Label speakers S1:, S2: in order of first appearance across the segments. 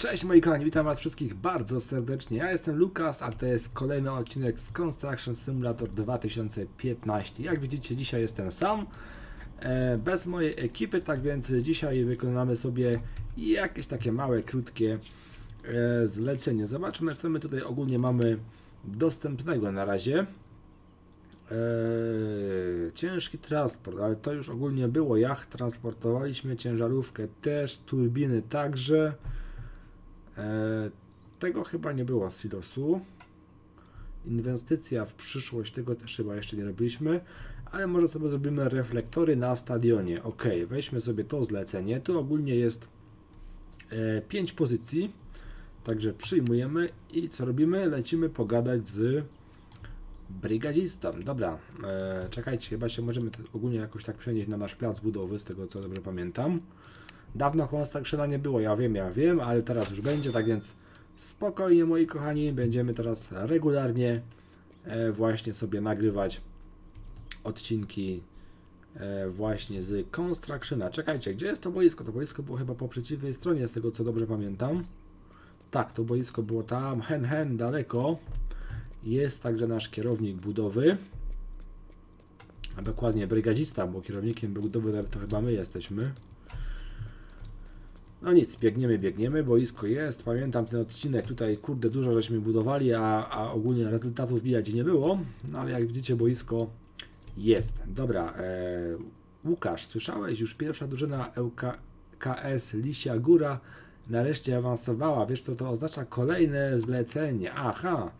S1: Cześć moi kochani, witam was wszystkich bardzo serdecznie. Ja jestem Lukas, a to jest kolejny odcinek z Construction Simulator 2015. Jak widzicie dzisiaj jestem sam, e, bez mojej ekipy, tak więc dzisiaj wykonamy sobie jakieś takie małe, krótkie e, zlecenie. Zobaczmy co my tutaj ogólnie mamy dostępnego na razie. Eee, ciężki transport, ale to już ogólnie było. Jacht transportowaliśmy, ciężarówkę też, turbiny także. Eee, tego chyba nie było z silosu. Inwestycja w przyszłość, tego też chyba jeszcze nie robiliśmy, ale może sobie zrobimy reflektory na stadionie. Ok, weźmy sobie to zlecenie. Tu ogólnie jest 5 pozycji, także przyjmujemy i co robimy? Lecimy pogadać z brygadzistą. Dobra, e, czekajcie, chyba się możemy ogólnie jakoś tak przenieść na nasz plac budowy, z tego co dobrze pamiętam. Dawno Constructiona nie było, ja wiem, ja wiem, ale teraz już będzie, tak więc spokojnie moi kochani, będziemy teraz regularnie e, właśnie sobie nagrywać odcinki e, właśnie z Constructiona. Czekajcie, gdzie jest to boisko? To boisko było chyba po przeciwnej stronie, z tego co dobrze pamiętam. Tak, to boisko było tam, hen hen, daleko. Jest także nasz kierownik budowy, a dokładnie brygadzista, bo kierownikiem budowy to chyba my jesteśmy. No nic, biegniemy, biegniemy, boisko jest, pamiętam ten odcinek, tutaj kurde dużo żeśmy budowali, a, a ogólnie rezultatów widać nie było, no ale jak widzicie boisko jest. Dobra, e, Łukasz, słyszałeś, już pierwsza drużyna LKS Lisia Góra nareszcie awansowała, wiesz co to oznacza? Kolejne zlecenie, aha,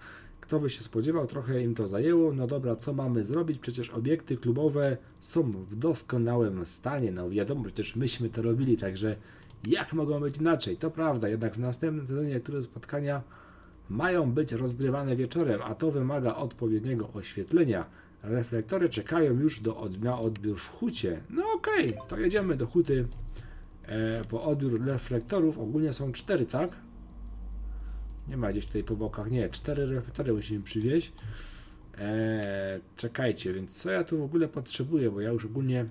S1: kto by się spodziewał, trochę im to zajęło. No dobra, co mamy zrobić? Przecież obiekty klubowe są w doskonałym stanie. No wiadomo, przecież myśmy to robili, także jak mogą być inaczej? To prawda, jednak w następnym sezonie niektóre spotkania mają być rozgrywane wieczorem, a to wymaga odpowiedniego oświetlenia. Reflektory czekają już do od, na odbiór w hucie. No okej, okay, to jedziemy do huty e, po odbiór reflektorów. Ogólnie są cztery, tak? Nie ma gdzieś tutaj po bokach. Nie, cztery reflektory musimy przywieźć. Eee, czekajcie, więc co ja tu w ogóle potrzebuję, bo ja już ogólnie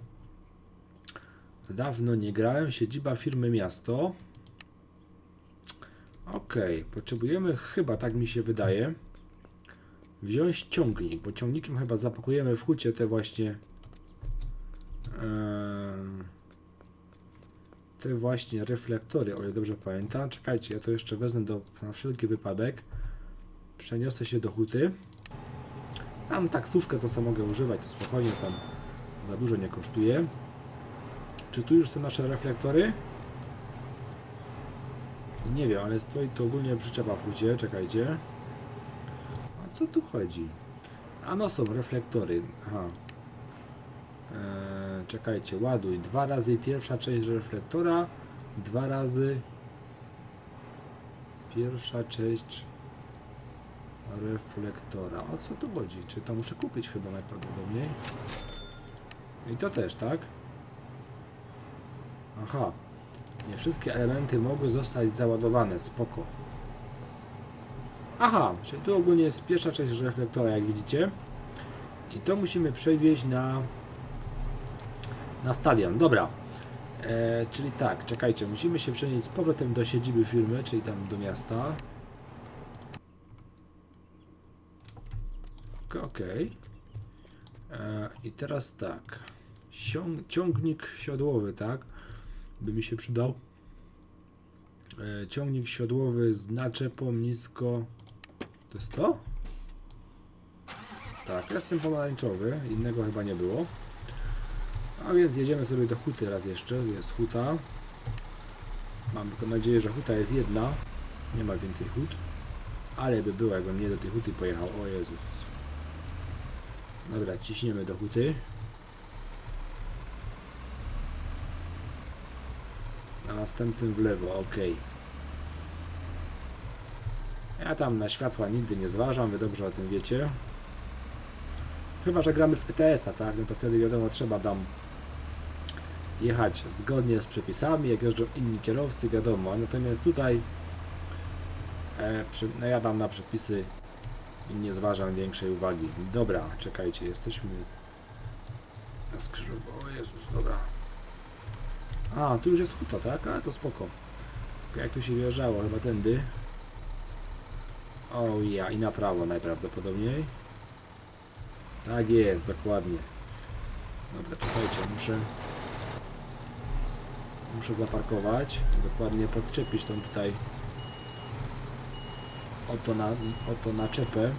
S1: dawno nie grałem. Siedziba firmy miasto. Ok, potrzebujemy chyba, tak mi się wydaje, wziąć ciągnik, bo ciągnikiem chyba zapakujemy w hucie te właśnie te właśnie reflektory, o ile dobrze pamiętam. Czekajcie, ja to jeszcze wezmę do, na wszelki wypadek. Przeniosę się do huty. Tam taksówkę to sobie mogę używać, to spokojnie tam za dużo nie kosztuje. Czy tu już są nasze reflektory? Nie wiem, ale stoi to ogólnie przyczepa w hucie, czekajcie. A co tu chodzi? A no są reflektory, aha. Eee, czekajcie, ładuj. Dwa razy pierwsza część reflektora, dwa razy pierwsza część reflektora. O co tu chodzi? Czy to muszę kupić chyba najprawdopodobniej? I to też, tak? Aha. Nie wszystkie elementy mogły zostać załadowane. Spoko. Aha, czyli tu ogólnie jest pierwsza część reflektora, jak widzicie. I to musimy przewieźć na na stadion. Dobra. E, czyli tak, czekajcie, musimy się przenieść z powrotem do siedziby firmy, czyli tam do miasta. Okay. E, I teraz tak. Ciąg, ciągnik siodłowy, tak? By mi się przydał. E, ciągnik siodłowy z naczepą nisko. To jest to? Tak, jest ten pomarańczowy. Innego chyba nie było. A więc jedziemy sobie do huty raz jeszcze. Jest huta. Mam tylko nadzieję, że huta jest jedna. Nie ma więcej hut. Ale by było, jakbym nie do tej huty pojechał. O Jezus. Dobra, ciśniemy do huty. Następnym w lewo, ok. Ja tam na światła nigdy nie zważam, wy dobrze o tym wiecie. Chyba, że gramy w ETS-a, tak? No to wtedy wiadomo, trzeba tam jechać zgodnie z przepisami, jak jeżdżą inni kierowcy, wiadomo. Natomiast tutaj e, przy, no ja dam na przepisy i nie zważam większej uwagi. Dobra, czekajcie, jesteśmy na skrzyżowaniu. O Jezus, dobra. A, tu już jest huta, tak? A, to spoko. Jak tu się wjeżdżało? Chyba tędy. O ja, i na prawo najprawdopodobniej. Tak jest, dokładnie. Dobra, czekajcie, muszę... Muszę zaparkować. Dokładnie podczepić tą tutaj oto, na, oto naczepę.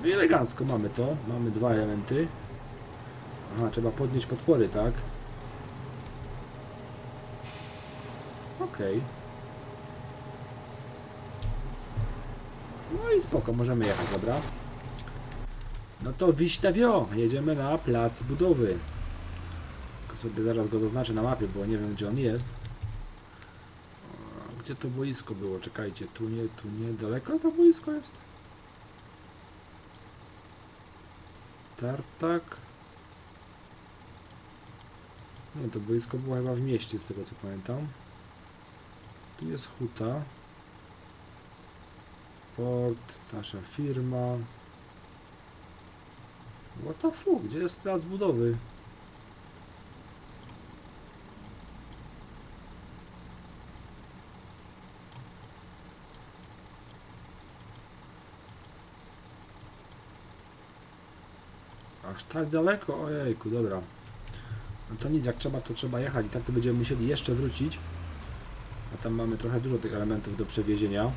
S1: No i elegancko mamy to. Mamy dwa elementy. Aha, trzeba podnieść podpory, tak? Okej. No i spoko, możemy jechać, dobra? No to Wiśtawio, jedziemy na plac budowy. Tylko sobie zaraz go zaznaczę na mapie, bo nie wiem gdzie on jest. Gdzie to boisko było? Czekajcie, tu nie, tu nie, daleko to boisko jest? Tartak. Nie, to boisko było chyba w mieście, z tego co pamiętam. Tu jest huta. Port, nasza firma. What the fuck? Gdzie jest plac budowy? Aż tak daleko? Ojejku, dobra. No to nic, jak trzeba, to trzeba jechać i tak to będziemy musieli jeszcze wrócić. A tam mamy trochę dużo tych elementów do przewiezienia.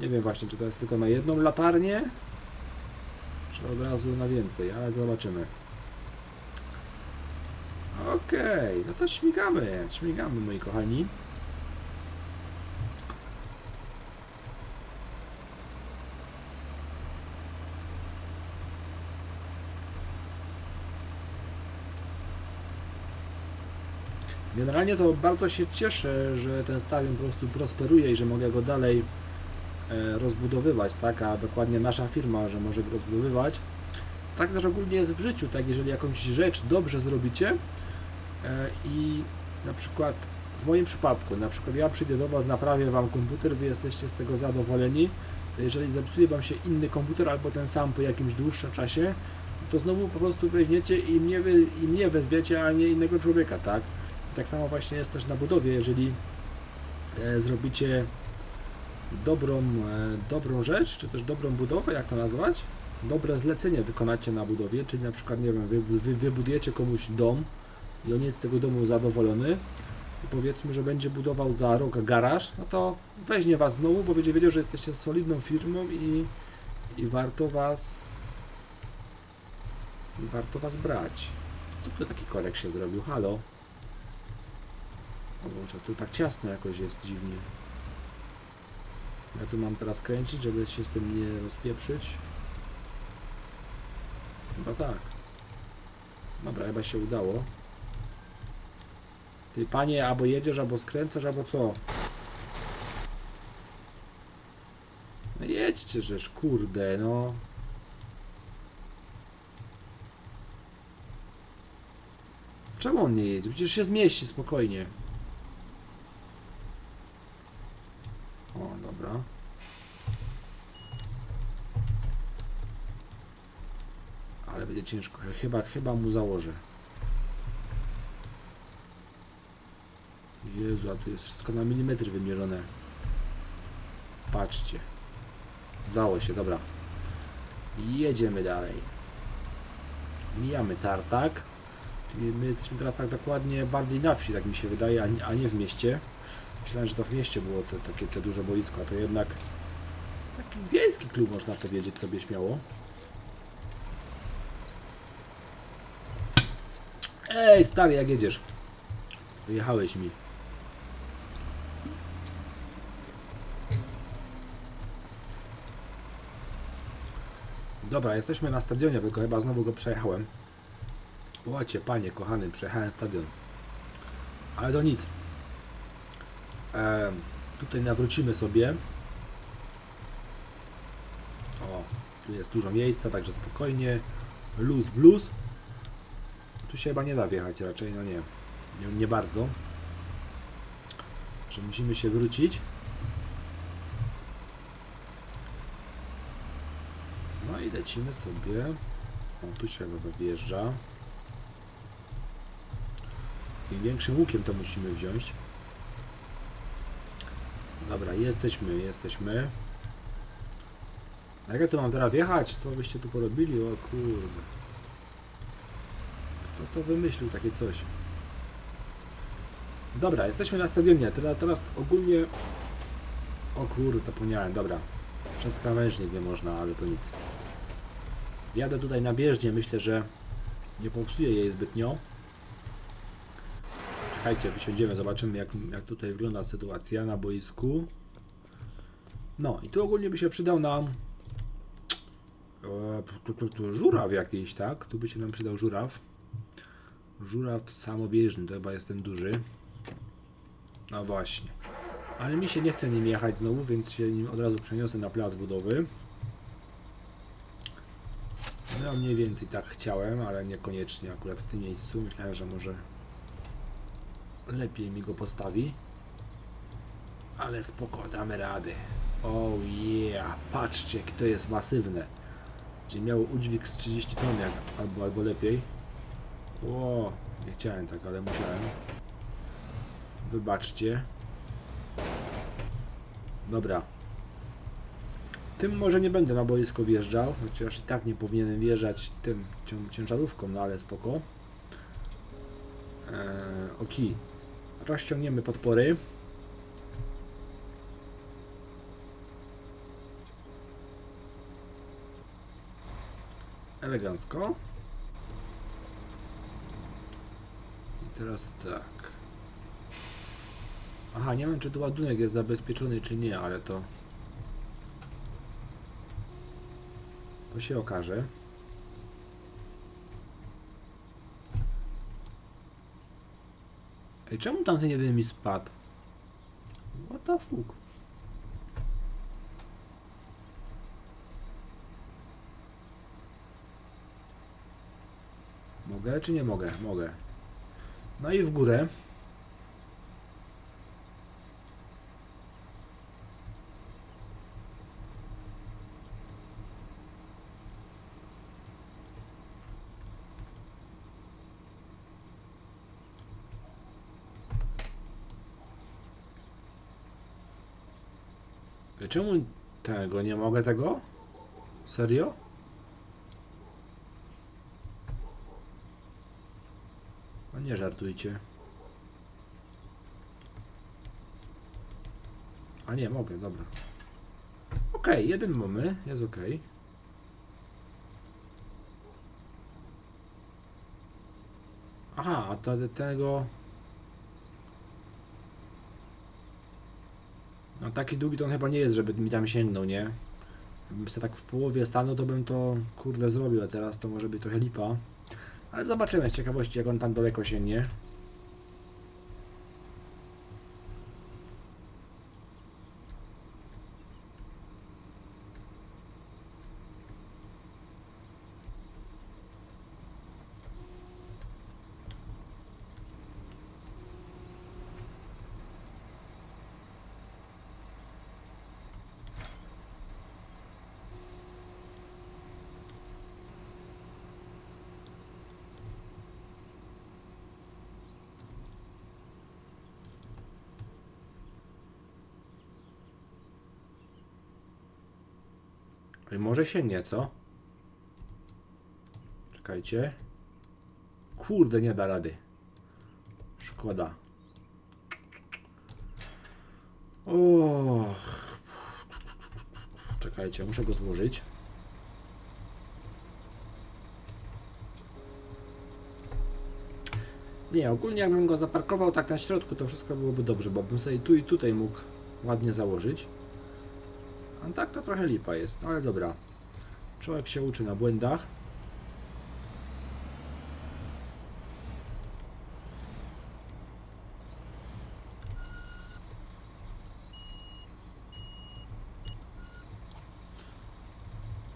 S1: Nie wiem właśnie, czy to jest tylko na jedną latarnię, czy od razu na więcej, ale zobaczymy. Okej, no to śmigamy, śmigamy moi kochani. Generalnie to bardzo się cieszę, że ten stadion po prostu prosperuje i że mogę go dalej e, rozbudowywać, tak? A dokładnie nasza firma, że może go rozbudowywać. Tak też ogólnie jest w życiu, tak? Jeżeli jakąś rzecz dobrze zrobicie e, i na przykład w moim przypadku, na przykład ja przyjdę do Was, naprawię Wam komputer, Wy jesteście z tego zadowoleni, to jeżeli zepsuje Wam się inny komputer albo ten sam po jakimś dłuższym czasie, to znowu po prostu weźmiecie i mnie, i mnie wezwiecie, a nie innego człowieka, tak? Tak samo właśnie jest też na budowie, jeżeli e, zrobicie dobrą, e, dobrą rzecz, czy też dobrą budowę, jak to nazwać? Dobre zlecenie wykonacie na budowie, czyli na przykład, nie wiem, wy, wy, wybudujecie komuś dom i on jest z tego domu zadowolony i powiedzmy, że będzie budował za rok garaż, no to weźmie Was znowu, bo będzie wiedział, że jesteście solidną firmą i, i warto Was i warto Was brać. Co tu taki korek się zrobił? Halo? Boże, tu tak ciasno jakoś jest dziwnie. Ja tu mam teraz kręcić, żeby się z tym nie rozpieprzyć. Chyba tak. Dobra, chyba się udało. Ty panie, albo jedziesz, albo skręcasz, albo co? No jedźcie, żeż kurde, no. Czemu on nie jedzie? Przecież się zmieści spokojnie. O, dobra. Ciężko. Chyba, chyba mu założę. Jezu, a tu jest wszystko na milimetry wymierzone. Patrzcie. Udało się, dobra. Jedziemy dalej. Mijamy tartak. Czyli my jesteśmy teraz tak dokładnie bardziej na wsi, tak mi się wydaje, a nie w mieście. Myślałem, że to w mieście było te, takie te duże boisko, a to jednak taki wiejski klub można powiedzieć sobie śmiało. Ej, stary, jak jedziesz? Wyjechałeś mi. Dobra, jesteśmy na stadionie, tylko chyba znowu go przejechałem. Łacie, panie, kochany, przejechałem stadion. Ale to nic. E, tutaj nawrócimy sobie. O, tu jest dużo miejsca, także spokojnie. Luz blues. Tu się chyba nie da wjechać raczej, no nie. Nie, nie bardzo. Że musimy się wrócić. No i lecimy sobie. O, tu się chyba wjeżdża. Tym większym łukiem to musimy wziąć. Dobra, jesteśmy, jesteśmy. Jak ja tu mam teraz wjechać? Co byście tu porobili? O kurde. Kto to wymyślił takie coś? Dobra, jesteśmy na stadionie. Teraz, teraz ogólnie... O kurde, zapomniałem, dobra. Przez krawężnik nie można, ale to nic. Jadę tutaj na bieżnię, myślę, że nie popsuję jej zbytnio. Czekajcie, wysiądziemy, zobaczymy jak, jak tutaj wygląda sytuacja na boisku. No i tu ogólnie by się przydał nam e, tu, tu, tu, żuraw jakiś, tak? Tu by się nam przydał żuraw. Żuraw samobieżny, to chyba jest ten duży. No właśnie. Ale mi się nie chce nim jechać znowu, więc się nim od razu przeniosę na plac budowy. No mniej więcej tak chciałem, ale niekoniecznie akurat w tym miejscu. Myślałem, że może lepiej mi go postawi. Ale spoko, damy radę. Oh yeah, patrzcie, jakie to jest masywne. Czyli miało udźwig z 30 ton, jak, albo, albo lepiej. Ło, nie chciałem tak, ale musiałem. Wybaczcie. Dobra. Tym może nie będę na boisko wjeżdżał, chociaż i tak nie powinienem wjeżdżać tym cię- ciężarówką, no ale spoko. Eee, ok. Rozciągniemy podpory. Elegancko. Teraz tak. Aha, nie wiem czy tu ładunek jest zabezpieczony czy nie, ale to... To się okaże. Ej, czemu tamten jeden mi spadł? What the fuck? Mogę czy nie mogę? Mogę. No i w górę. Czemu tego nie mogę tego? Serio? Nie żartujcie. A nie, mogę, dobra. Okej, jeden mamy, jest okej. Aha, a to tego... No taki długi to on chyba nie jest, żeby mi tam sięgnął, nie? Jakbym sobie tak w połowie stanął, to bym to kurde zrobił, a teraz to może być trochę lipa. Ale zobaczymy z ciekawości, jak on tam daleko sięgnie. Może sięgnie, co? Czekajcie. Kurde, nie da rady. Szkoda. Och. Czekajcie, muszę go złożyć. Nie, ogólnie jakbym go zaparkował tak na środku, to wszystko byłoby dobrze, bo bym sobie tu i tutaj mógł ładnie założyć. A tak to trochę lipa jest, no ale dobra. Człowiek się uczy na błędach.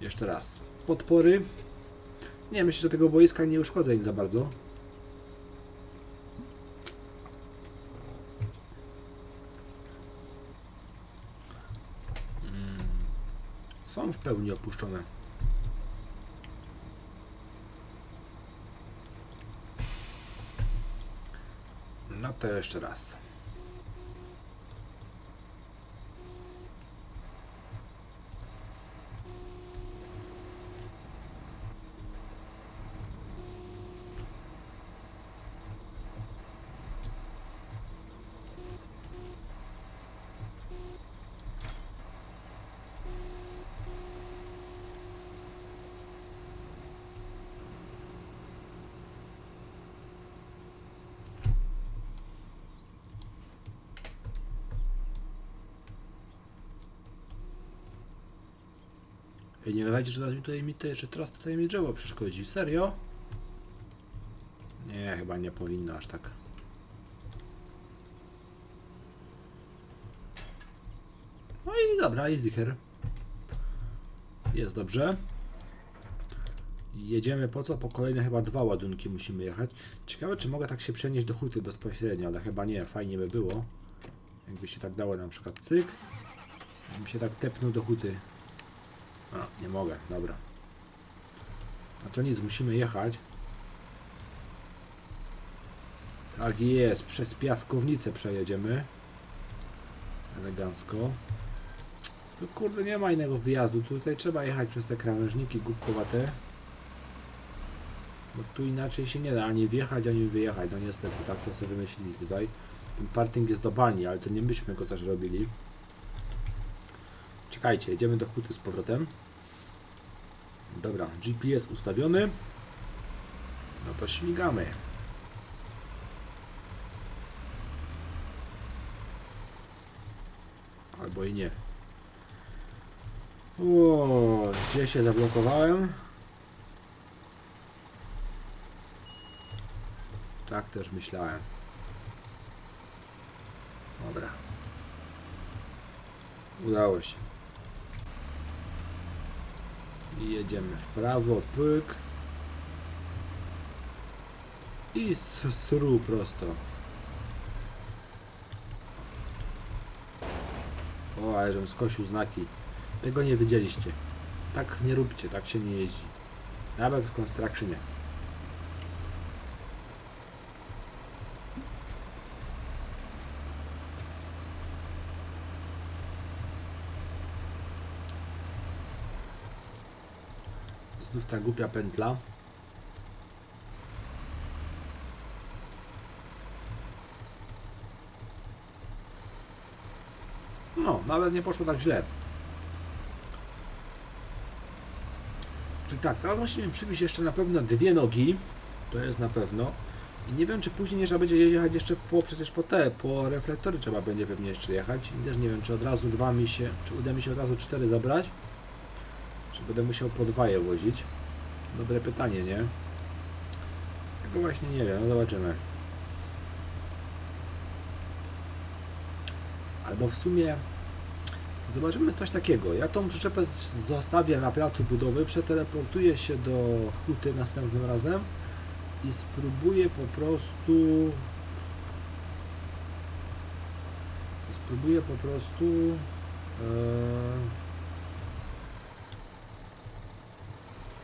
S1: Jeszcze raz. Podpory. Nie, myślę, że tego boiska nie uszkodzę ich za bardzo. Są w pełni opuszczone. No to jeszcze raz. Ej, nie wychodzi, że teraz mi tutaj mi te, że teraz tutaj mi drzewo przeszkodzi. Serio? Nie, chyba nie powinno aż tak. No i dobra, easy here. Jest dobrze. Jedziemy po co? Po kolejne chyba dwa ładunki musimy jechać. Ciekawe, czy mogę tak się przenieść do huty bezpośrednio, ale chyba nie. Fajnie by było. Jakby się tak dało na przykład cyk. Jakbym się tak tepnął do huty. A, nie mogę, dobra. No to nic, musimy jechać. Tak jest, przez piaskownicę przejedziemy. Elegancko. Tu kurde nie ma innego wyjazdu, tutaj trzeba jechać przez te krawężniki głupkowate. Bo tu inaczej się nie da ani wjechać, ani wyjechać. No niestety, tak to sobie wymyślili tutaj. Ten parting jest do bani, ale to nie myśmy go też robili. Czekajcie, jedziemy do huty z powrotem. Dobra, GPS ustawiony. No to śmigamy. Albo i nie. O, gdzie się zablokowałem? Tak też myślałem. Dobra. Udało się. I jedziemy w prawo, pyk. I sru prosto. O, ale żebym skosił znaki. Tego nie wiedzieliście. Tak nie róbcie, tak się nie jeździ. Nawet w Constructionie. Znów ta głupia pętla. No, nawet nie poszło tak źle. Czyli tak, teraz musimy przywieźć jeszcze na pewno dwie nogi. To jest na pewno. I nie wiem, czy później nie trzeba będzie jechać jeszcze po, przecież po te, po reflektory trzeba będzie pewnie jeszcze jechać. I też nie wiem, czy od razu dwa mi się, czy uda mi się od razu cztery zabrać. Czy będę musiał po dwa je wozić. Dobre pytanie, nie? Tego właśnie nie wiem, no zobaczymy. Albo w sumie zobaczymy coś takiego. Ja tą przyczepę zostawię na placu budowy, przeteleportuję się do huty następnym razem i spróbuję po prostu spróbuję po prostu e,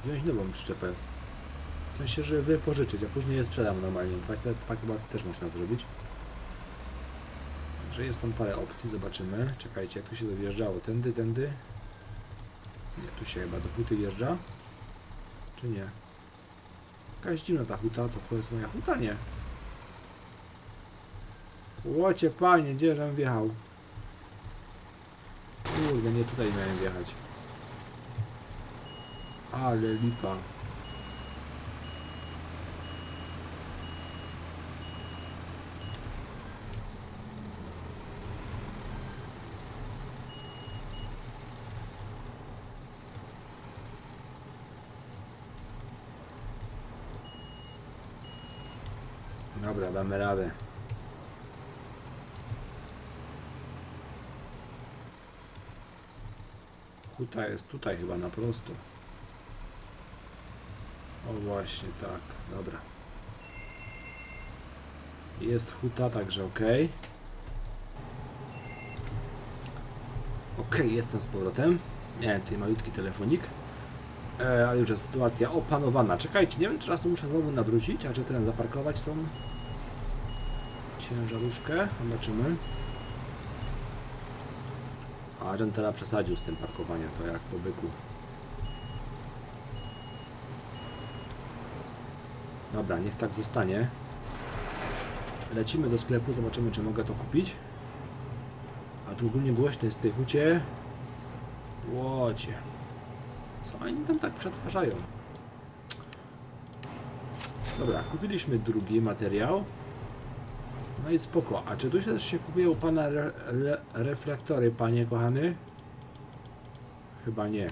S1: wziąć nową przyczepę. W sensie, że wypożyczyć, a później je sprzedam normalnie. Tak, tak chyba też można zrobić. Także jest tam parę opcji, zobaczymy. Czekajcie, jak tu się dojeżdżało? Tędy, tędy? Nie, tu się chyba do huty wjeżdża. Czy nie? Jakaś dziwna ta huta, to jest moja huta? Nie. Łocie panie, gdzie żem wjechał? Kurde, nie tutaj miałem wjechać. Ale lipa. Dobra, damy radę. Huta jest tutaj chyba na prosto. O właśnie, tak, dobra. Jest huta, także ok. Ok, jestem z powrotem. Miałem tutaj malutki telefonik. E, ale już jest sytuacja opanowana. Czekajcie, nie wiem czy raz tu muszę znowu nawrócić, a czy ten zaparkować tą ciężarówkę. Zobaczymy. A żem teraz przesadził z tym parkowaniem, to jak po byku. Dobra, niech tak zostanie. Lecimy do sklepu, zobaczymy czy mogę to kupić. A tu ogólnie głośno jest tej hucie. Łocie. Co oni tam tak przetwarzają? Dobra, kupiliśmy drugi materiał. No i spoko. A czy tu się też się kupuje u pana re, re, reflektory, panie kochany? Chyba nie.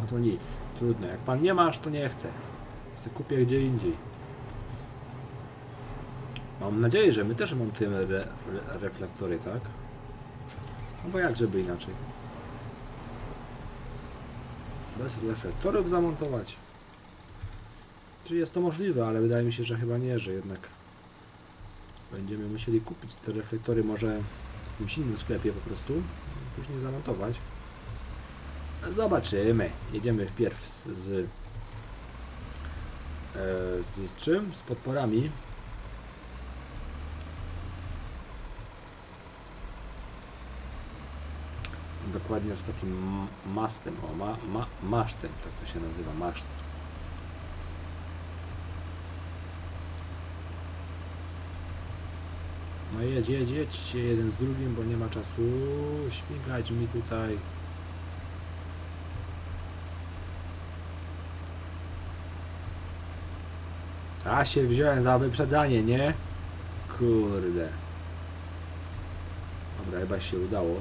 S1: No to nic. Trudno. Jak pan nie masz, to nie chcę. Se kupię gdzie indziej. Mam nadzieję, że my też montujemy re, re, reflektory, tak? No bo jak żeby inaczej? Bez reflektorów zamontować? Czy jest to możliwe, ale wydaje mi się, że chyba nie, że jednak będziemy musieli kupić te reflektory może w jakimś innym sklepie po prostu, później zamontować. Zobaczymy. Jedziemy wpierw z, z, z czym? Z podporami. Dokładnie z takim mastem, o, ma, ma, masztem, tak to się nazywa, maszt. No jedź, jedź, jeden z drugim, bo nie ma czasu śmigać mi tutaj. A się wziąłem za wyprzedzanie, nie? Kurde. Dobra, chyba się udało.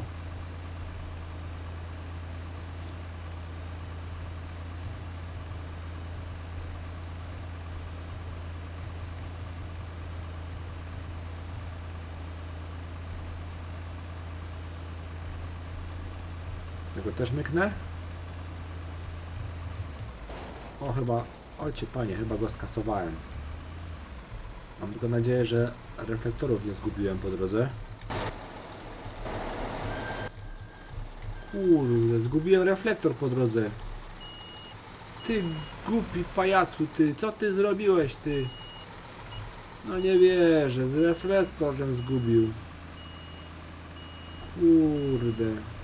S1: Tego też myknę? O, chyba... Ojcie panie, chyba go skasowałem. Mam tylko nadzieję, że reflektorów nie zgubiłem po drodze. Kurde, zgubiłem reflektor po drodze. Ty głupi pajacu, ty, co ty zrobiłeś, ty? No nie wierzę, z reflektorem zgubił. Kurde.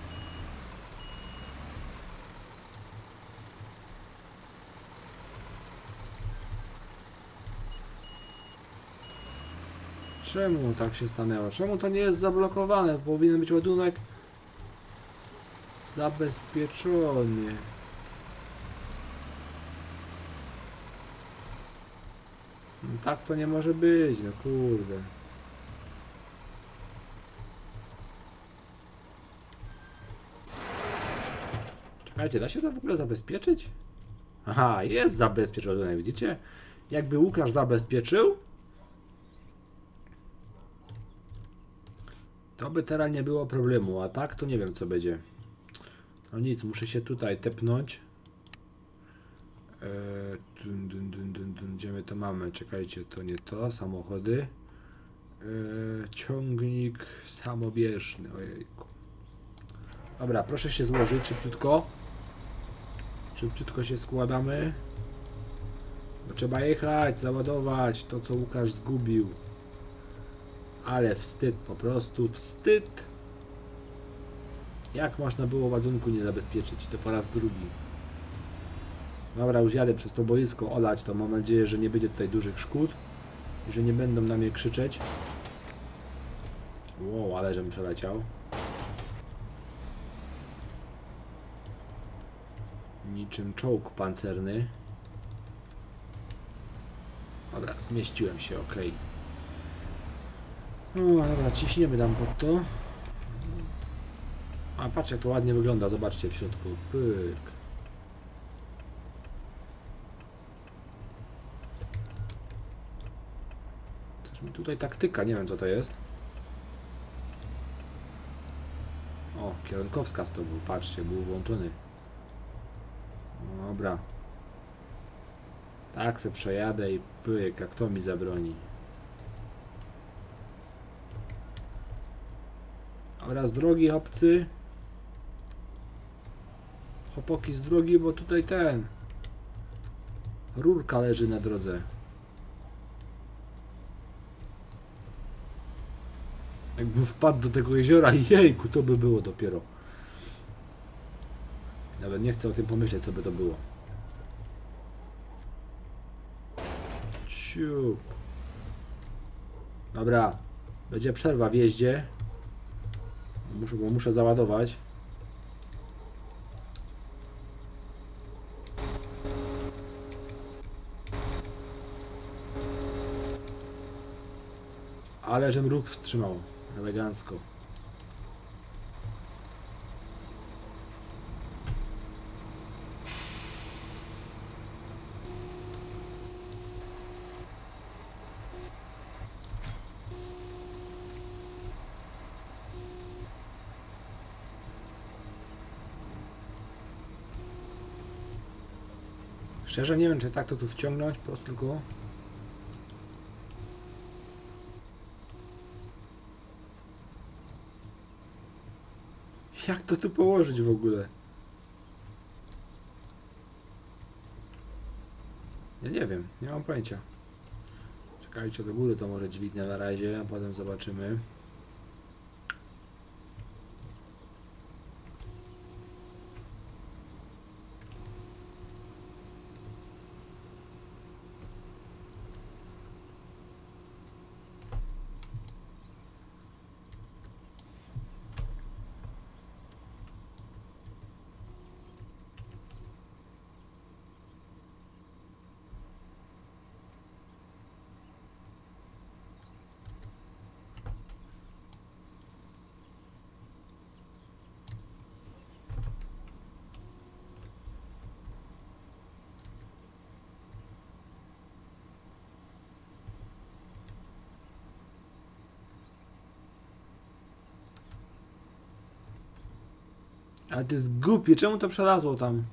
S1: Czemu tak się stanęło? Czemu to nie jest zablokowane? Powinien być ładunek zabezpieczony. No tak to nie może być, no kurde. Czekajcie, da się to w ogóle zabezpieczyć? Aha, jest zabezpieczony, widzicie? Jakby Łukasz zabezpieczył, To by teraz nie było problemu, a tak to nie wiem co będzie. No nic, muszę się tutaj tepnąć. Eee, dun, dun, dun, dun, dun, gdzie my to mamy? Czekajcie, to nie to, samochody. Eee, ciągnik samobieżny, ojejku. Dobra, proszę się złożyć szybciutko. Szybciutko się składamy. Bo trzeba jechać, załadować to co Łukasz zgubił. Ale wstyd, po prostu wstyd. Jak można było ładunku nie zabezpieczyć? To po raz drugi. Dobra, już jadę przez to boisko olać, to mam nadzieję, że nie będzie tutaj dużych szkód i że nie będą na mnie krzyczeć. Wow, ale żem przeleciał. Niczym czołg pancerny. Dobra, zmieściłem się, ok. No dobra, ciśniemy tam pod to. A patrz jak to ładnie wygląda, zobaczcie w środku. Pyk. Coś mi tutaj taktyka, nie wiem co to jest. O, kierunkowskaz to był, patrzcie, był włączony. Dobra. Tak se przejadę i pyk, jak to mi zabroni. Dobra, z drogi obcy. Hopoki z drogi, bo tutaj ten. Rurka leży na drodze. Jakbym wpadł do tego jeziora, jejku, to by było dopiero. Nawet nie chcę o tym pomyśleć, co by to było. Ciup. Dobra. Będzie przerwa w jeździe. Muszę, bo muszę załadować. Ale żem ruch wstrzymał. Elegancko. Szczerze nie wiem, czy tak to tu wciągnąć, po prostu tylko... Jak to tu położyć w ogóle? Ja nie wiem, nie mam pojęcia. Czekajcie do góry, to może dźwignę na razie, a potem zobaczymy. Ale to jest głupie, czemu to przelazło tam?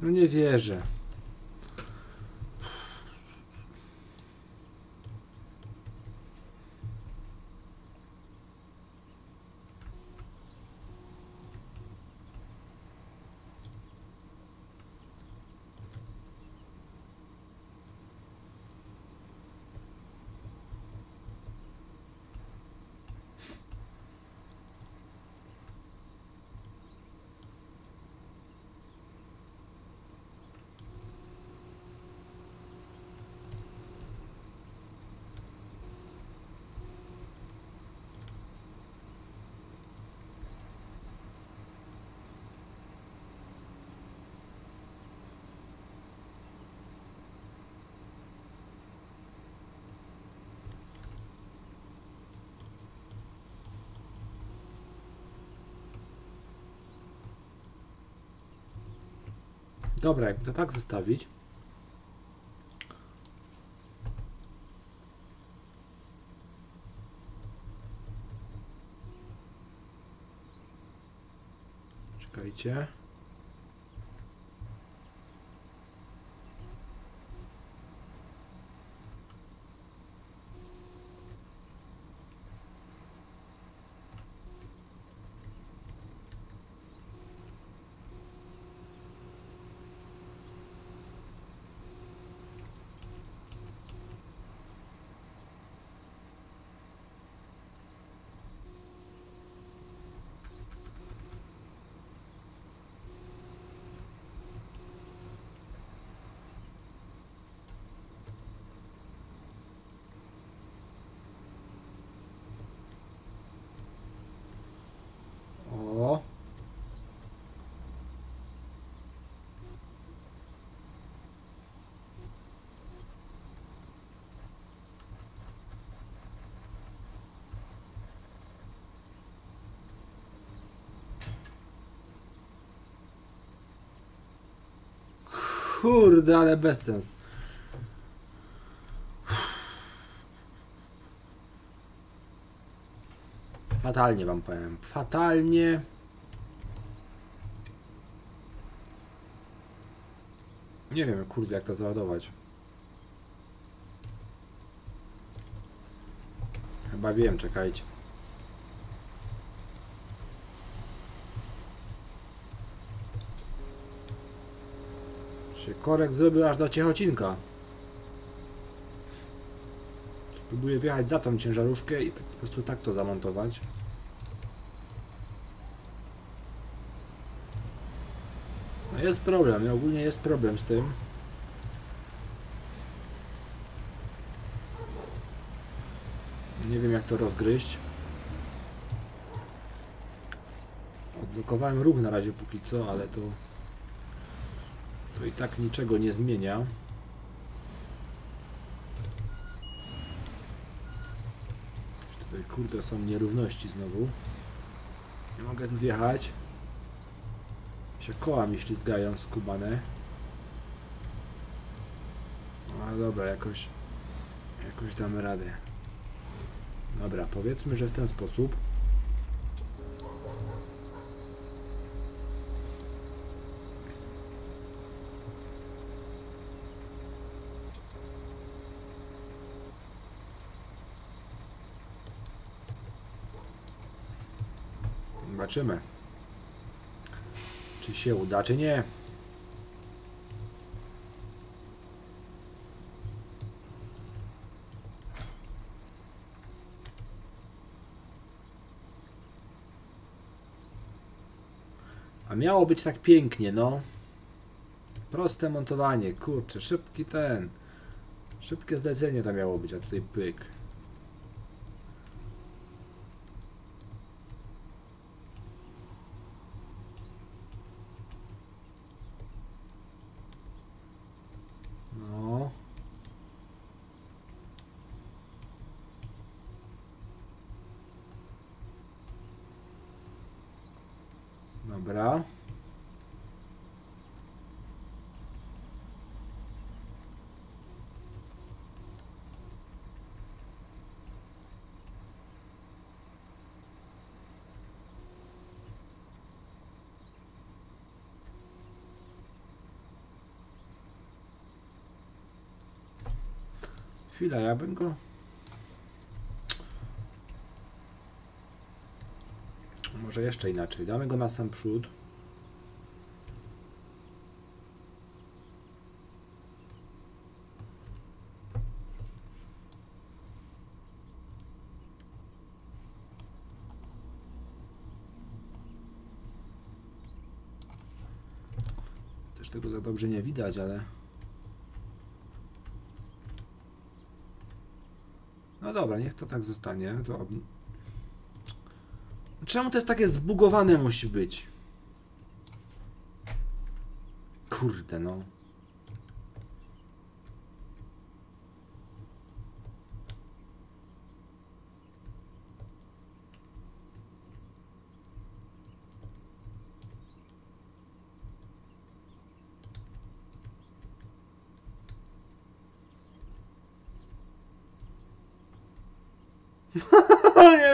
S1: No nie wierzę. Dobra, jakby to tak zostawić. Czekajcie. Kurde, ale bez sens. Fatalnie wam powiem. Fatalnie. Nie wiem, kurde, jak to załadować. Chyba wiem, czekajcie. Korek zrobił aż do Ciechocinka. Spróbuję wjechać za tą ciężarówkę i po prostu tak to zamontować. No jest problem, ogólnie jest problem z tym. Nie wiem jak to rozgryźć. Odblokowałem ruch na razie póki co, ale to to i tak niczego nie zmienia. Tutaj kurde są nierówności znowu. Nie mogę tu wjechać. Się koła mi ślizgają skubane. No dobra, jakoś jakoś damy radę. Dobra, powiedzmy, że w ten sposób. Zobaczymy. Czy się uda, czy nie. A miało być tak pięknie, no. Proste montowanie, kurczę, szybki ten. Szybkie zlecenie to miało być, a tutaj pyk. No. Dobra. Chwila, ja bym go... Może jeszcze inaczej. Damy go na sam przód. Też tego za dobrze nie widać, ale... No dobra, niech to tak zostanie. To... Czemu to jest takie zbugowane musi być? Kurde no.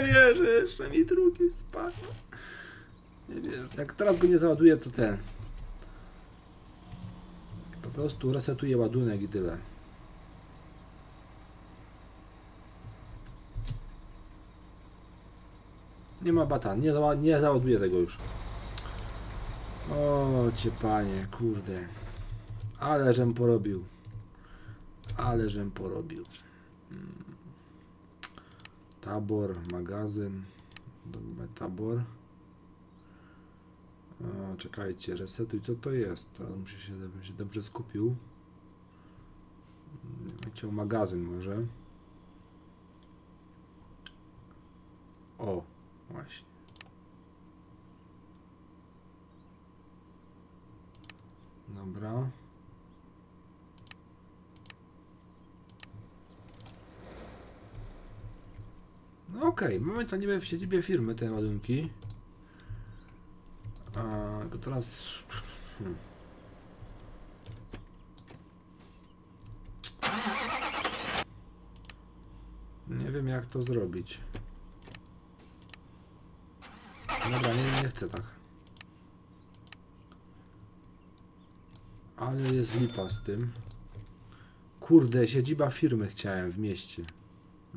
S1: nie mi drugi spadł. Nie wierzę. Jak teraz go nie załaduję, to ten. Po prostu resetuję ładunek i tyle. Nie ma batan, nie, zała nie załaduję tego już. O, cię panie, kurde. Ale żem porobił. Ale żem porobił. Tabor, magazyn. Dobra, tabor. O, czekajcie, resetuj, co to jest? Teraz muszę się, żebym się dobrze skupił. O magazyn może. O, właśnie. Dobra. No okej, to niby w siedzibie firmy te ładunki. A tylko teraz. Hmm. Nie wiem jak to zrobić. Dobra, nie, nie chcę tak. Ale jest lipa z tym. Kurde, siedziba firmy chciałem w mieście.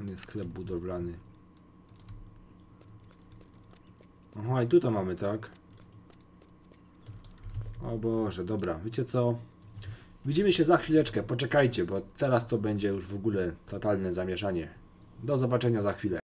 S1: On jest sklep budowlany. Aha, i tutaj mamy, tak? O Boże, dobra, wiecie co? Widzimy się za chwileczkę, poczekajcie, bo teraz to będzie już w ogóle totalne zamieszanie. Do zobaczenia za chwilę.